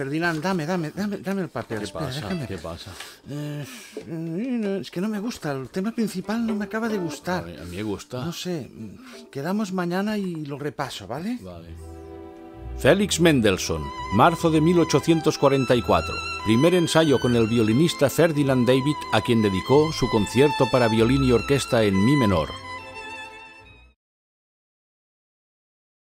Ferdinand, dame, dame, dame, dame el papel. ¿Qué Espera, pasa? Eh, es que no me gusta, el tema principal no me acaba de gustar. a mí me gusta. No sé, quedamos mañana y lo repaso, ¿vale? Vale. Félix Mendelssohn, marzo de 1844. Primer ensayo con el violinista Ferdinand David, a quien dedicó su concierto para violín y orquesta en mi menor.